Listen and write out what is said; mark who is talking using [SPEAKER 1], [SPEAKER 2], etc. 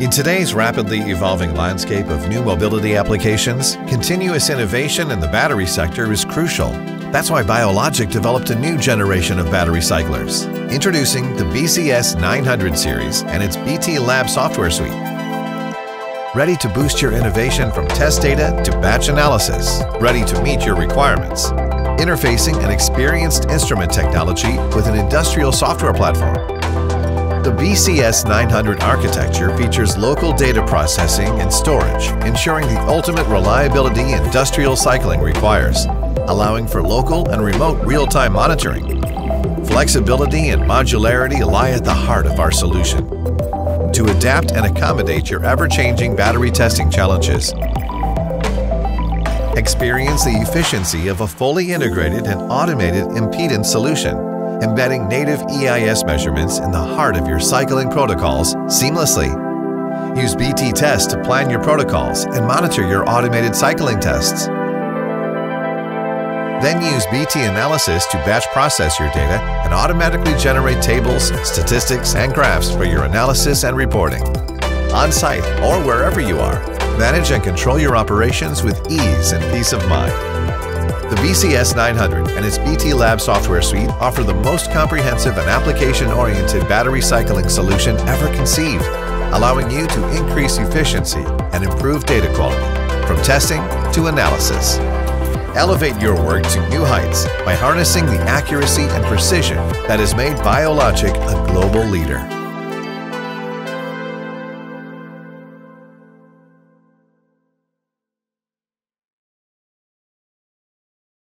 [SPEAKER 1] In today's rapidly evolving landscape of new mobility applications, continuous innovation in the battery sector is crucial. That's why BioLogic developed a new generation of battery cyclers, introducing the BCS 900 series and its BT Lab software suite. Ready to boost your innovation from test data to batch analysis, ready to meet your requirements. Interfacing an experienced instrument technology with an industrial software platform the BCS 900 architecture features local data processing and storage, ensuring the ultimate reliability industrial cycling requires, allowing for local and remote real-time monitoring. Flexibility and modularity lie at the heart of our solution to adapt and accommodate your ever-changing battery testing challenges. Experience the efficiency of a fully integrated and automated impedance solution embedding native EIS measurements in the heart of your cycling protocols seamlessly. Use BT Test to plan your protocols and monitor your automated cycling tests. Then use BT Analysis to batch process your data and automatically generate tables, statistics, and graphs for your analysis and reporting. On site or wherever you are, manage and control your operations with ease and peace of mind. The BCS 900 and its BT Lab software suite offer the most comprehensive and application-oriented battery cycling solution ever conceived, allowing you to increase efficiency and improve data quality, from testing to analysis. Elevate your work to new heights by harnessing the accuracy and precision that has made BioLogic a global leader.